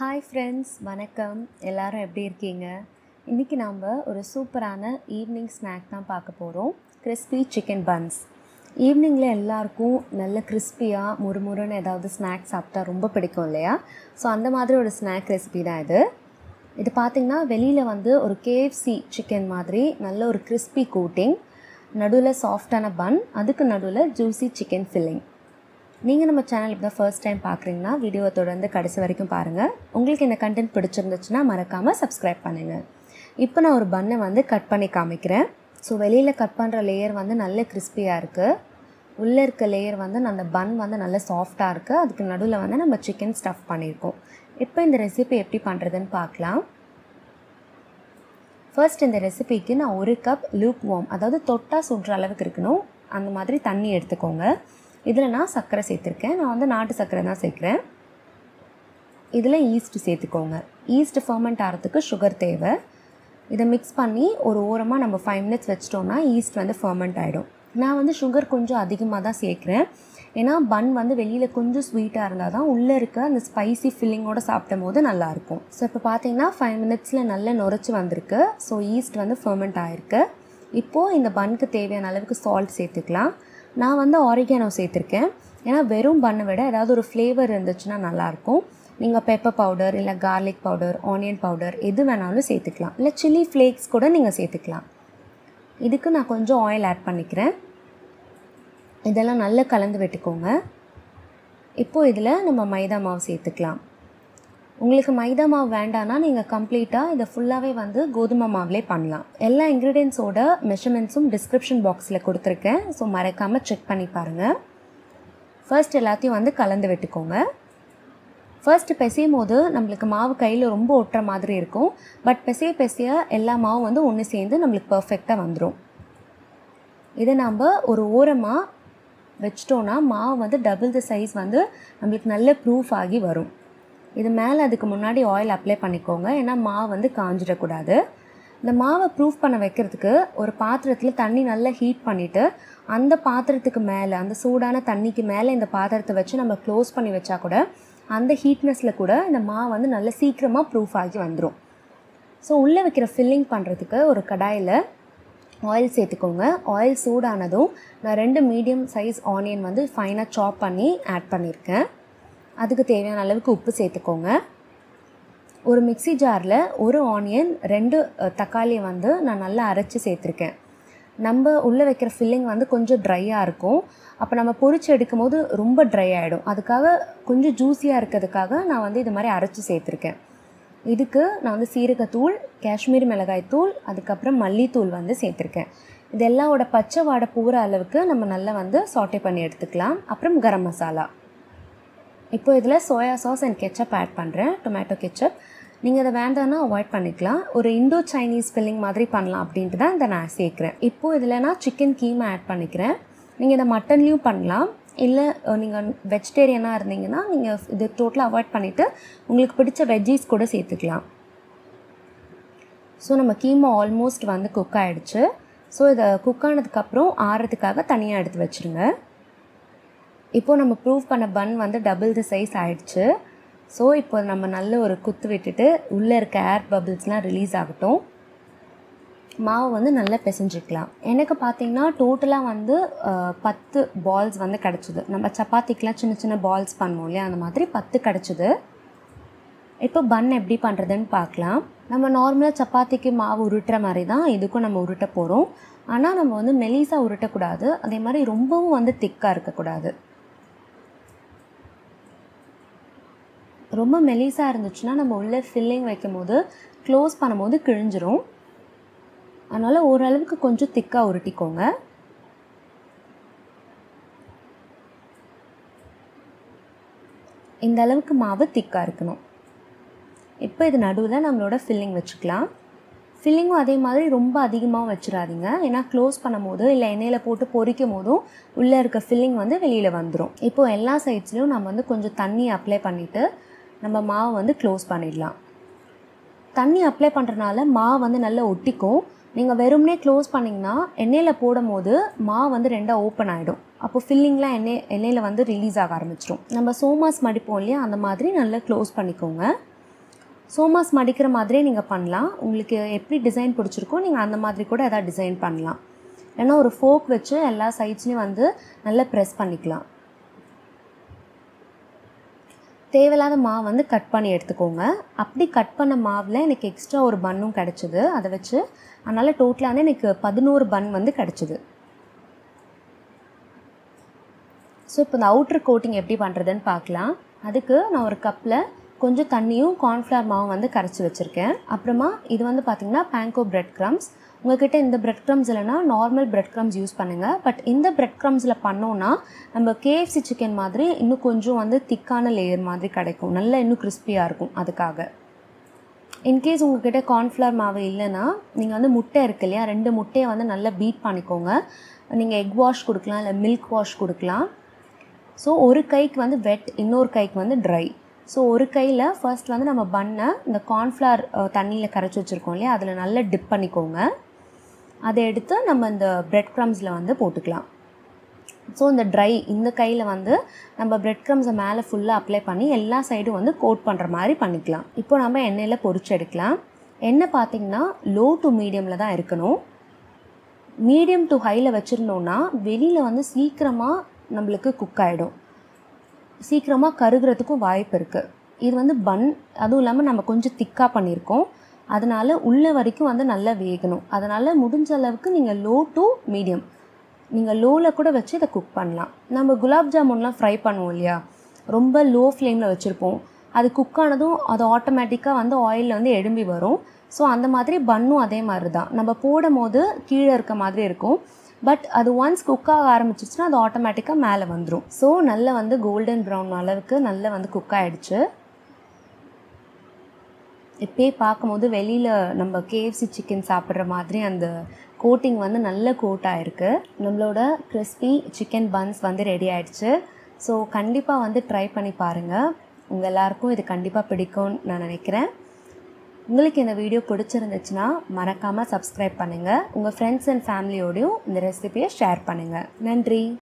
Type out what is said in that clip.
Hi friends வணக்கம். எல்லாரும் எப்படி இருக்கீங்க? இன்றைக்கி நாம் ஒரு சூப்பரான ஈவினிங் ஸ்நாக் தான் பார்க்க போகிறோம் கிறிஸ்பி சிக்கன் பன்ஸ் ஈவினிங்கில் எல்லாருக்கும் நல்ல கிறிஸ்பியாக முறுமுறுன்னு ஏதாவது ஸ்நாக்ஸ் சாப்பிட்டா ரொம்ப பிடிக்கும் இல்லையா? ஸோ அந்த மாதிரி ஒரு ஸ்நாக் ரெசிபி தான் இது. இது பார்த்திங்கன்னா வெளியில் வந்து ஒரு கேஎஃப்சி சிக்கன் மாதிரி நல்ல ஒரு கிறிஸ்பி கோட்டிங் நடுவில் சாஃப்டான பன் அதுக்கு நடுவில் ஜூஸி சிக்கன் ஃபில்லிங் நீங்கள் நம்ம சேனல் இப்போ தான் ஃபர்ஸ்ட் டைம் பார்க்குறீங்கன்னா வீடியோவை தொடர்ந்து கடைசி வரைக்கும் பாருங்கள் உங்களுக்கு இந்த கண்டென்ட் பிடிச்சிருந்துச்சுன்னா மறக்காமல் சப்ஸ்கிரைப் பண்ணுங்கள் இப்போ நான் ஒரு பன்னை வந்து கட் பண்ணி காமிக்கிறேன். ஸோ வெளியில் கட் பண்ணுற லேயர் வந்து நல்ல கிறிஸ்பியாக இருக்குது உள்ளே இருக்க லேயர் வந்து அந்த பன் வந்து நல்ல சாஃப்டாக இருக்குது அதுக்கு நடுவில் வந்து நம்ம சிக்கன் ஸ்டஃப் பண்ணியிருக்கோம் இப்போ இந்த ரெசிபி எப்படி பண்ணுறதுன்னு பார்க்கலாம். ஃபர்ஸ்ட் இந்த ரெசிபிக்கு நான் ஒரு கப் லூப் வார்ம் அதாவது தொட்டா சுடுற அளவுக்கு இருக்கணும். அந்த மாதிரி தண்ணி எடுத்துக்கோங்க. இதில் நான் சர்க்கரை சேர்த்துருக்கேன். நான் வந்து நாட்டு சர்க்கரை தான் சேர்க்குறேன். இதில் ஈஸ்ட் சேர்த்துக்கோங்க. ஈஸ்ட் ஃபர்மெண்ட் ஆகிறதுக்கு சுகர் தேவை. இதை மிக்ஸ் பண்ணி ஒரு ஓரமாக நம்ம ஃபைவ் மினிட்ஸ் வச்சிட்டோம்னா ஈஸ்ட் வந்து ஃபர்மெண்ட் ஆகிடும் நான் வந்து சுகர் கொஞ்சம் அதிகமாக தான் சேர்க்குறேன். ஏன்னா பன் வந்து வெளியில் கொஞ்சம் ஸ்வீட்டாக இருந்தால் தான் உள்ளே இருக்க அந்த ஸ்பைசி ஃபில்லிங்கோடு சாப்பிடும் போது நல்லாயிருக்கும் ஸோ இப்போ பார்த்தீங்கன்னா ஃபைவ் மினிட்ஸில் நல்லா நுரைச்சி வந்திருக்கு. ஸோ ஈஸ்ட் வந்து ஃபர்மெண்ட் ஆகிருக்கு இப்போது இந்த பன்னுக்கு தேவையான அளவுக்கு சால்ட் சேர்த்துக்கலாம். நான் வந்து ஆரிகானோ சேர்த்துருக்கேன். ஏன்னா வெறும் பண்ணை விட ஏதாவது ஒரு ஃப்ளேவர் இருந்துச்சுன்னா நல்லாயிருக்கும். நீங்கள் பெப்பர் பவுடர் இல்லை கார்லிக் பவுடர் ஆனியன் பவுடர் எது வேணாலும் சேர்த்துக்கலாம். இல்லை சில்லி ஃப்ளேக்ஸ் கூட நீங்கள் சேர்த்துக்கலாம். இதுக்கு நான் கொஞ்சம் ஆயில் ஆட் பண்ணிக்கிறேன். இதெல்லாம் நல்லா கலந்து விட்டுக்கோங்க. இப்போது இதில் நம்ம மைதா மாவு சேர்த்துக்கலாம். உங்களுக்கு மைதா மாவு வேண்டான்னா நீங்கள் கம்ப்ளீட்டாக இதை ஃபுல்லாகவே வந்து கோதுமை மாவுலே பண்ணலாம். எல்லா இன்க்ரீடியன்ஸோட மெஷர்மெண்ட்ஸும் டிஸ்கிரிப்ஷன் பாக்ஸில் கொடுத்துருக்கேன். ஸோ மறக்காமல் செக் பண்ணி பாருங்கள் ஃபர்ஸ்ட் எல்லாத்தையும் வந்து கலந்து விட்டுக்கோங்க. ஃபர்ஸ்ட் பிசையும் போது நம்மளுக்கு மாவு கையில் ரொம்ப ஒட்டுற மாதிரி இருக்கும். பட் பிசைய பிசைய எல்லா மாவும் வந்து ஒன்று சேர்ந்து நம்மளுக்கு பர்ஃபெக்டாக வந்துடும் இதை நம்ம ஒரு ஓரமாக வச்சிட்டோன்னா மாவு வந்து டபுள் த சைஸ் வந்து நம்மளுக்கு நல்ல ப்ரூஃப் ஆகி வரும். இது மேலே அதுக்கு முன்னாடி ஆயில் அப்ளை பண்ணிக்கோங்க. ஏன்னா மாவு வந்து காஞ்சிடக்கூடாது. இந்த மாவை ப்ரூஃப் பண்ண வைக்கிறதுக்கு ஒரு பாத்திரத்தில் தண்ணி நல்லா ஹீட் பண்ணிவிட்டு அந்த பாத்திரத்துக்கு மேலே அந்த சூடான தண்ணிக்கு மேலே இந்த பாத்திரத்தை வச்சு நம்ம க்ளோஸ் பண்ணி வச்சா கூட அந்த ஹீட்னஸில் கூட இந்த மாவு வந்து நல்ல சீக்கிரமாக ப்ரூஃப் ஆகி வந்துடும் ஸோ உள்ளே வைக்கிற ஃபில்லிங் பண்ணுறதுக்கு ஒரு கடாயில் ஆயில் சேர்த்துக்கோங்க. ஆயில் சூடானதும் நான் ரெண்டு மீடியம் சைஸ் ஆனியன் வந்து ஃபைனாக சாப் பண்ணி ஆட் பண்ணியிருக்கேன் அதுக்கு தேவையான அளவுக்கு உப்பு சேர்த்துக்கோங்க. ஒரு மிக்சி ஜாரில் ஒரு ஆனியன் ரெண்டு தக்காளியை வந்து நான் நல்லா அரைச்சி சேர்த்துருக்கேன். நம்ம உள்ளே வைக்கிற ஃபில்லிங் வந்து கொஞ்சம் ட்ரையாக இருக்கும். அப்போ நம்ம பொறிச்சு எடுக்கும் போது ரொம்ப ட்ரை ஆகிடும் அதுக்காக கொஞ்சம் ஜூஸியாக இருக்கிறதுக்காக நான் வந்து இது மாதிரி அரைச்சி சேர்த்துருக்கேன். இதுக்கு நான் வந்து சீரகத்தூள் காஷ்மீர் மிளகாய் தூள் அதுக்கப்புறம் மல்லித்தூள் வந்து சேர்த்துருக்கேன். இது பச்சை வாடை போகிற அளவுக்கு நம்ம நல்லா வந்து சாட்டே பண்ணி எடுத்துக்கலாம். அப்புறம் கரம் மசாலா. இப்போ இதில் soya sauce and ketchup add பண்ணுறேன் டொமேட்டோ கெச்சப் நீங்கள் அதை வேண்டாம்னா அவாய்ட் பண்ணிக்கலாம். ஒரு இண்டோ சைனீஸ் ஃபில்லிங் மாதிரி பண்ணலாம் அப்படின்ட்டு தான் இதை நான் சேர்க்குறேன். இப்போது இதில் நான் சிக்கன் கீமை ஆட் பண்ணிக்கிறேன். நீங்கள் இதை மட்டன்லேயும் பண்ணலாம். இல்லை நீங்கள் வெஜிடேரியனாக இருந்தீங்கன்னா நீங்கள் இது டோட்டலாக அவாய்ட் பண்ணிவிட்டு உங்களுக்கு பிடிச்ச வெஜ்ஜீஸ் கூட சேர்த்துக்கலாம். ஸோ நம்ம கீமா ஆல்மோஸ்ட் வந்து குக் ஆகிடுச்சு ஸோ இதை குக் ஆனதுக்கப்புறம் ஆறுறதுக்காக தனியாக எடுத்து வச்சுருங்க. இப்போது நம்ம ப்ரூவ் பண்ண பன் வந்து டபுள் தி சைஸ் ஆயிடுச்சு. ஸோ இப்போ நம்ம நல்ல ஒரு குத்து விட்டுட்டு உள்ளே இருக்க ஏர் பபிள்ஸ்லாம் ரிலீஸ் ஆகட்டும். மாவு வந்து நல்லா பிசைஞ்சிக்கலாம். எனக்கு பார்த்தீங்கன்னா டோட்டலாக வந்து பத்து பால்ஸ் வந்து கிடச்சிது. நம்ம சப்பாத்திக்கெலாம் சின்ன சின்ன பால்ஸ் பண்ணுவோம் இல்லையா? அந்த மாதிரி பத்து கிடச்சிது. இப்போ பன் எப்படி பண்ணுறதுன்னு பார்க்கலாம். நம்ம நார்மலாக சப்பாத்திக்கு மாவு உருட்டுற மாதிரி தான் இதுக்கும் நம்ம உருட்ட போகிறோம் ஆனால் நம்ம வந்து மெலிசாக உருட்டக்கூடாது. அதே மாதிரி ரொம்பவும் வந்து திக்காக இருக்கக்கூடாது. ரொம்ப மெலிசாக இருந்துச்சுன்னா நம்ம உள்ளே ஃபில்லிங் வைக்கும் போது க்ளோஸ் பண்ணும்போது கிழிஞ்சிரும். அதனால் ஓரளவுக்கு கொஞ்சம் திக்காக உருட்டிக்கோங்க. இந்த அளவுக்கு மாவு திக்காக இருக்கணும். இப்போ இது நடுவில் நம்மளோட ஃபில்லிங் வச்சுக்கலாம். ஃபில்லிங்கும் அதே மாதிரி ரொம்ப அதிகமாக வச்சிடாதீங்க ஏன்னா க்ளோஸ் பண்ணும் போது இல்லை எண்ணெயில் போட்டு பொரிக்கும் போதும் உள்ளே இருக்க ஃபில்லிங் வந்து வெளியில் வந்துடும் இப்போது எல்லா சைட்ஸ்லையும் நம்ம வந்து கொஞ்சம் தண்ணி அப்ளை பண்ணிவிட்டு நம்ம மாவு வந்து க்ளோஸ் பண்ணிடலாம். தண்ணி அப்ளை பண்ணுறனால மாவு வந்து நல்லா ஒட்டிக்கும். நீங்கள் வெறும்னே க்ளோஸ் பண்ணிங்கன்னா எண்ணெயில் போடும் போது மாவு வந்து ரெண்டாக ஓப்பன் ஆகிடும் அப்போ ஃபில்லிங்லாம் எண்ணெய் எண்ணெயில் வந்து ரிலீஸ் ஆக ஆரம்பிச்சிடும். நம்ம சோமாஸ் மடிப்போம் இல்லையா அந்த மாதிரி நல்லா க்ளோஸ் பண்ணிக்கோங்க. சோமாஸ் மடிக்கிற மாதிரியே நீங்கள் பண்ணலாம். உங்களுக்கு எப்படி டிசைன் பிடிச்சிருக்கோ நீங்கள் அந்த மாதிரி கூட எதாவது டிசைன் பண்ணலாம். ஏன்னா ஒரு ஃபோக் வச்சு எல்லா சைட்ஸ்லேயும் வந்து நல்லா ப்ரெஸ் பண்ணிக்கலாம். தேவையில்லாத மாவு வந்து கட் பண்ணி எடுத்துக்கோங்க. அப்படி கட் பண்ண மாவில் எனக்கு எக்ஸ்ட்ரா ஒரு பன்னும் கிடச்சிது. அதை வச்சு அதனால் டோட்டலாக வந்து எனக்கு பதினோரு பன் வந்து கிடச்சிது. ஸோ இப்போ இந்த அவுட்ரு கோட்டிங் எப்படி பண்ணுறதுன்னு பார்க்கலாம். அதுக்கு நான் ஒரு கப்பில் கொஞ்சம் தண்ணியும் கார்ன்ஃப்ளவர் மாவும் வந்து கரைச்சி வச்சுருக்கேன். அப்புறமா இது வந்து பார்த்திங்கன்னா பேங்கோ பிரெட் க்ரம்ஸ் உங்ககிட்ட இந்த பிரெட் க்ரம்ஸ் இல்லைனா நார்மல் பிரெட் க்ரம்ஸ் யூஸ் பண்ணுங்கள் பட் இந்த பிரெட் க்ரம்ஸில் பண்ணோன்னா நம்ம கேஎஃப்சி சிக்கன் மாதிரி இன்னும் கொஞ்சம் வந்து திக்கான லேயர் மாதிரி கிடைக்கும். நல்லா இன்னும் கிறிஸ்பியாக இருக்கும் அதுக்காக. இன்கேஸ் உங்ககிட்ட கார்ன்ஃப்ளவர் மாவு இல்லைன்னா நீங்கள் வந்து முட்டை இருக்கு இல்லையா? ரெண்டு முட்டையை வந்து நல்லா பீட் பண்ணிக்கோங்க. நீங்கள் எக் வாஷ் கொடுக்கலாம் இல்லை மில்க் வாஷ் கொடுக்கலாம். ஸோ ஒரு கைக்கு வந்து வெட் இன்னொரு கைக்கு வந்து ட்ரை ஸோ ஒரு கையில் ஃபர்ஸ்ட் வந்து நம்ம பண்ணை இந்த கார்ன்ஃப்ளவர் தண்ணியில் கரைச்சி வச்சுருக்கோம் இல்லையா? அதில் நல்லா டிப் பண்ணிக்கோங்க. அதை எடுத்து நம்ம இந்த ப்ரெட் க்ரம்ஸில் வந்து போட்டுக்கலாம். ஸோ இந்த ட்ரை இந்த கையில் வந்து நம்ம ப்ரெட் க்ரம்ஸை மேலே ஃபுல்லாக அப்ளை பண்ணி எல்லா சைடும் வந்து கோட் பண்ணுற மாதிரி பண்ணிக்கலாம். இப்போ நம்ம எண்ணெயில் பொறிச்சு எடுக்கலாம். எண்ணெய் பார்த்திங்கன்னா லோ டு மீடியமில் தான் இருக்கணும். மீடியம் டு ஹையில் வச்சுருந்தோன்னா வெளியில் வந்து சீக்கிரமாக நம்மளுக்கு குக் ஆகிடும் சீக்கிரமாக கருகிறதுக்கும் வாய்ப்பு இருக்குது இது வந்து பன் அதுவும் இல்லாமல் நம்ம கொஞ்சம் திக்காக பண்ணியிருக்கோம் அதனால் உள்ள வரைக்கும் வந்து நல்லா வேகணும். அதனால் முடிஞ்ச அளவுக்கு நீங்கள் லோ டு மீடியம் நீங்கள் லோவில் கூட வச்சு இதை குக் பண்ணலாம். நம்ம குலாப் ஜாமுன்லாம் ஃப்ரை பண்ணுவோம் இல்லையா? ரொம்ப லோ ஃப்ளேமில் வச்சுருப்போம். அது குக் ஆனதும் அது ஆட்டோமேட்டிக்காக வந்து ஆயிலில் வந்து எழும்பி வரும். ஸோ அந்த மாதிரி பன்னும் அதே மாதிரி தான் நம்ம போடும் போது கீழே இருக்க மாதிரி இருக்கும். பட் அது ஒன்ஸ் குக் ஆக ஆரம்பிச்சிச்சுன்னா அது ஆட்டோமேட்டிக்காக மேலே வந்துடும் ஸோ நல்லா வந்து கோல்டன் ப்ரௌன் அளவுக்கு நல்லா வந்து குக் ஆகிடுச்சு இப்போயே பார்க்கும்போது வெளியில் நம்ம கேஎஃப்சி சிக்கன் சாப்பிட்ற மாதிரி அந்த கோட்டிங் வந்து நல்ல கோட் ஆகிருக்கு நம்மளோட கிறிஸ்பி சிக்கன் பன்ஸ் வந்து ரெடி ஆயிடுச்சு. ஸோ கண்டிப்பாக வந்து ட்ரை பண்ணி பாருங்கள் உங்கள் எல்லாருக்கும் இது கண்டிப்பாக பிடிக்கும்னு நான் நினைக்கிறேன். உங்களுக்கு இந்த வீடியோ பிடிச்சிருந்துச்சுன்னா மறக்காமல் சப்ஸ்கிரைப் பண்ணுங்கள் உங்கள் ஃப்ரெண்ட்ஸ் அண்ட் ஃபேமிலியோடையும் இந்த ரெசிபியை ஷேர் பண்ணுங்கள் நன்றி.